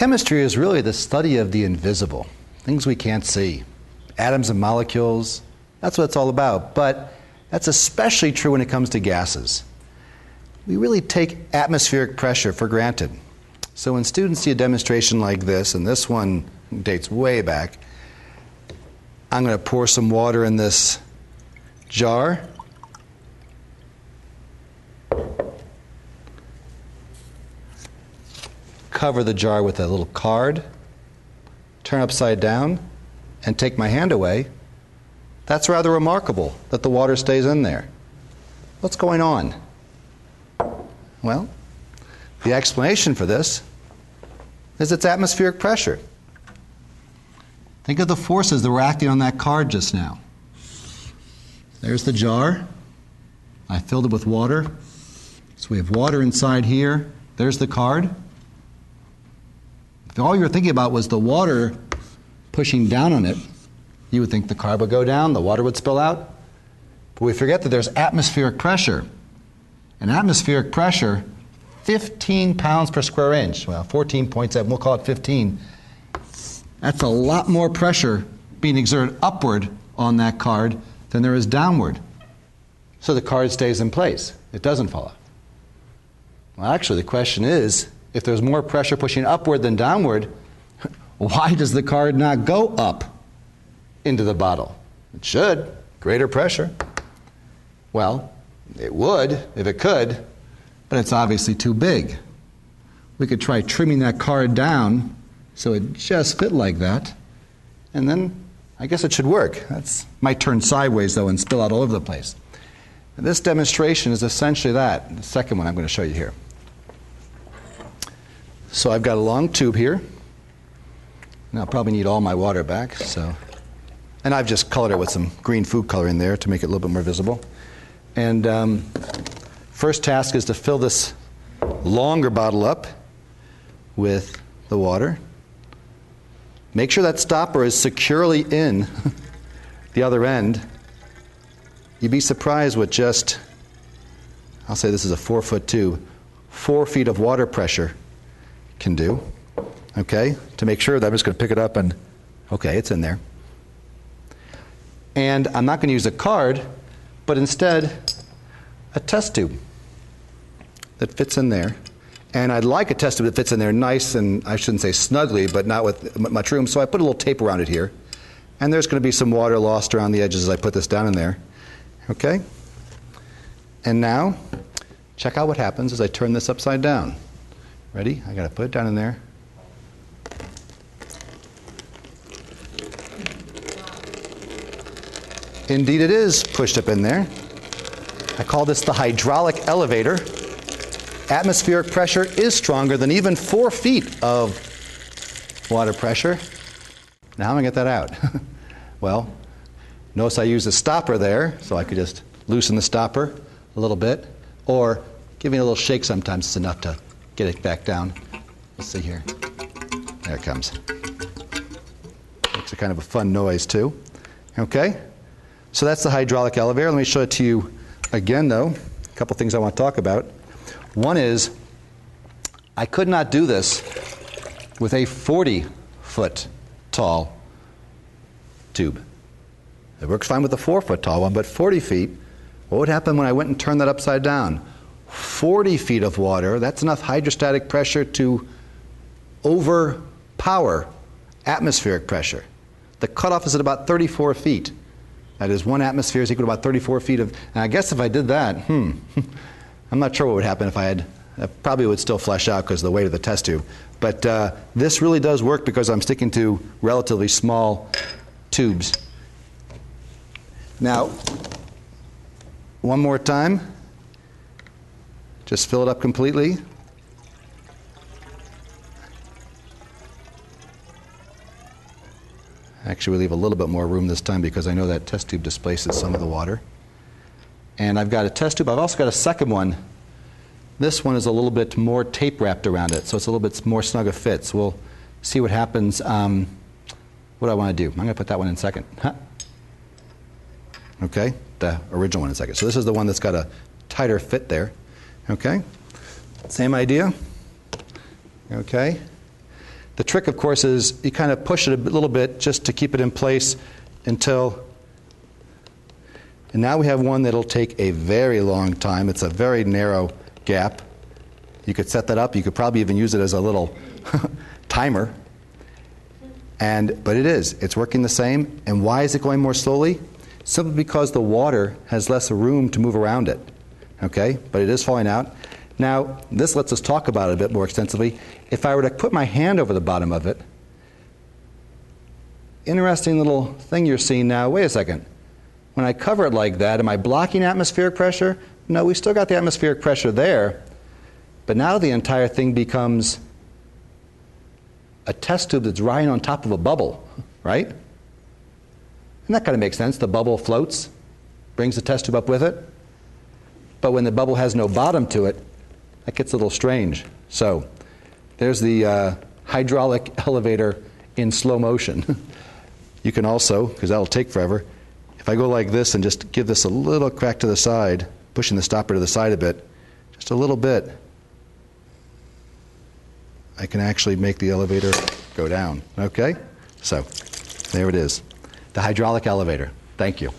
Chemistry is really the study of the invisible, things we can't see, atoms and molecules. That's what it's all about. But that's especially true when it comes to gases. We really take atmospheric pressure for granted. So when students see a demonstration like this, and this one dates way back, I'm going to pour some water in this jar. Cover the jar with a little card, turn upside down, and take my hand away. That's rather remarkable that the water stays in there. What's going on? Well, the explanation for this is its atmospheric pressure. Think of the forces that were acting on that card just now. There's the jar. I filled it with water. So we have water inside here. There's the card. If all you were thinking about was the water pushing down on it, you would think the card would go down, the water would spill out. But we forget that there's atmospheric pressure. And atmospheric pressure, 15 pounds per square inch. Well, 14.7, we'll call it 15. That's a lot more pressure being exerted upward on that card than there is downward. So the card stays in place, it doesn't fall out. Well, actually, the question is if there's more pressure pushing upward than downward, why does the card not go up into the bottle? It should, greater pressure. Well, it would if it could, but it's obviously too big. We could try trimming that card down so it just fit like that, and then I guess it should work. That might turn sideways though and spill out all over the place. And this demonstration is essentially that. The second one I'm going to show you here. So I've got a long tube here. Now I'll probably need all my water back, so and I've just colored it with some green food color in there to make it a little bit more visible. And um, first task is to fill this longer bottle up with the water. Make sure that stopper is securely in the other end. You'd be surprised with just, I'll say this is a four foot tube, four feet of water pressure can do. Okay? To make sure that I'm just going to pick it up and, okay, it's in there. And I'm not going to use a card, but instead a test tube that fits in there. And I'd like a test tube that fits in there nice and I shouldn't say snugly, but not with much room. So I put a little tape around it here. And there's going to be some water lost around the edges as I put this down in there. Okay? And now, check out what happens as I turn this upside down. Ready? I got to put it down in there. Indeed, it is pushed up in there. I call this the hydraulic elevator. Atmospheric pressure is stronger than even four feet of water pressure. Now, how am I going to get that out? well, notice I use a stopper there, so I could just loosen the stopper a little bit, or giving it a little shake sometimes is enough to get it back down. Let's see here. There it comes. Makes a kind of a fun noise, too. Okay? So that's the hydraulic elevator. Let me show it to you again, though. A couple things I want to talk about. One is I could not do this with a 40 foot tall tube. It works fine with a 4 foot tall one, but 40 feet, what would happen when I went and turned that upside down? 40 feet of water, that's enough hydrostatic pressure to overpower atmospheric pressure. The cutoff is at about 34 feet. That is, one atmosphere is equal to about 34 feet of. And I guess if I did that, hmm, I'm not sure what would happen if I had. It probably would still flesh out because of the weight of the test tube. But uh, this really does work because I'm sticking to relatively small tubes. Now, one more time. Just fill it up completely. Actually, we leave a little bit more room this time because I know that test tube displaces some of the water. And I've got a test tube. I've also got a second one. This one is a little bit more tape wrapped around it, so it's a little bit more snug a fit. So we'll see what happens. Um, what do I want to do? I'm going to put that one in second. Huh? Okay, the original one in second. So this is the one that's got a tighter fit there. Okay, same idea. Okay, The trick, of course, is you kind of push it a little bit just to keep it in place until. And now we have one that'll take a very long time. It's a very narrow gap. You could set that up. You could probably even use it as a little timer. And, but it is. It's working the same. And why is it going more slowly? Simply because the water has less room to move around it. Okay? But it is falling out. Now, this lets us talk about it a bit more extensively. If I were to put my hand over the bottom of it, interesting little thing you're seeing now. Wait a second. When I cover it like that, am I blocking atmospheric pressure? No, we still got the atmospheric pressure there. But now the entire thing becomes a test tube that's riding on top of a bubble, right? And that kind of makes sense. The bubble floats, brings the test tube up with it. But when the bubble has no bottom to it, that gets a little strange. So there's the uh, hydraulic elevator in slow motion. you can also, because that'll take forever, if I go like this and just give this a little crack to the side, pushing the stopper to the side a bit, just a little bit, I can actually make the elevator go down. Okay? So, there it is. The hydraulic elevator. Thank you.